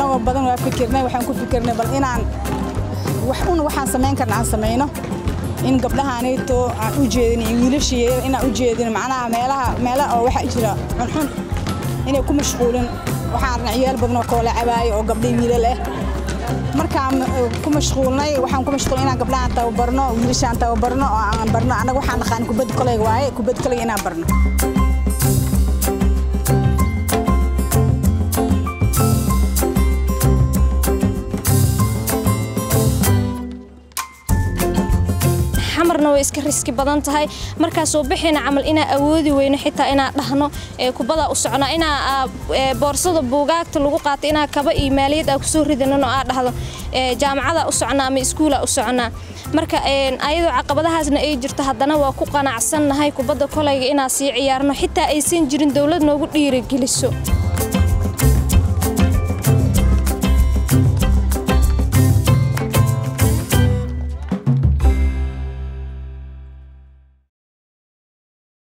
badan waa fikirnay waxaan ku fikirnay bal inaan wax un waxaan samayn karna aan samayno. In gabdhahaanayto aan u jeedin iyo wiilashii inaan u jeedin macnaha meelaha meelaha oo waxaa jira xunxun inay ku mashquulin. Waxaan arnay ciyaal badan oo koola cabaayo oo gabdhay wiilal ah markaan ku mashquulnay waxaan ku mashquulnay inaan gabdhahaan tababarno wiilashaan tababarno oo aan barno. Annaga waxaan naqaan kubadda kolayga waaye kubadda kolayga inaan barno xamarna way iska riski badan tahay. Markaa soo bixina camal inaa awoodi weyno xitaa inaa dhahno kubada u socnaa inaa boorsada buugaagta lagu qaata inaa kaba iyo maaliyad aa ku soo ridanano aa dhahdo jaamacada u socnaa ama iskuula u socnaa marka ayadoo caqabadahaasna ay jirto haddana waa ku qanacsannahay kubadda kolayga inaa sii ciyaarno xitaa aysan jirin dowlad noogu dhiirigeliso